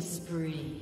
Spree.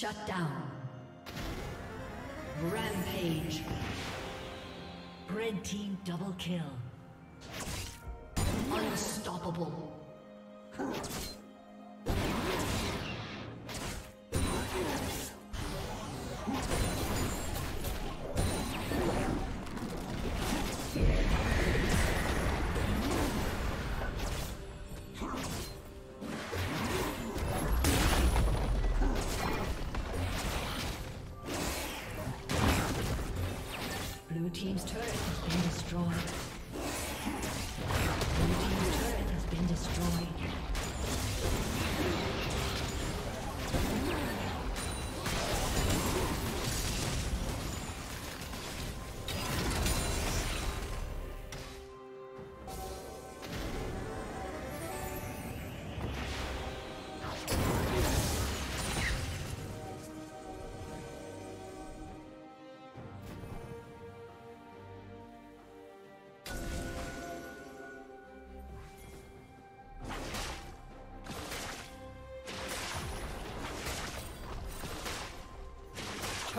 Shut down. Rampage. Red team double kill. Unstoppable.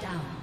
Down.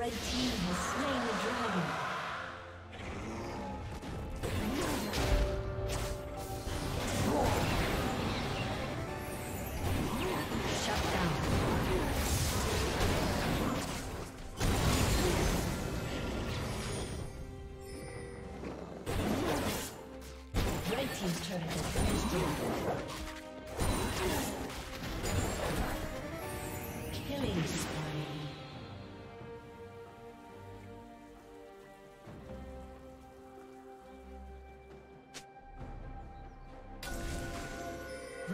Red team.